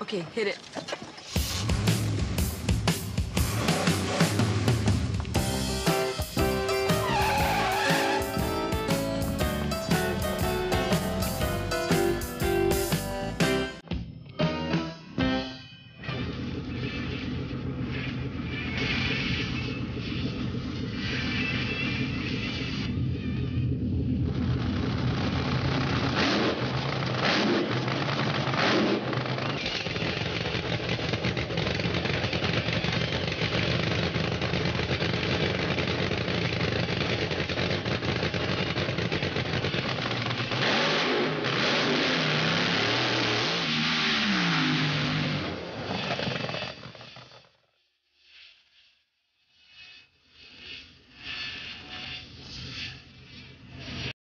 Okay, hit it.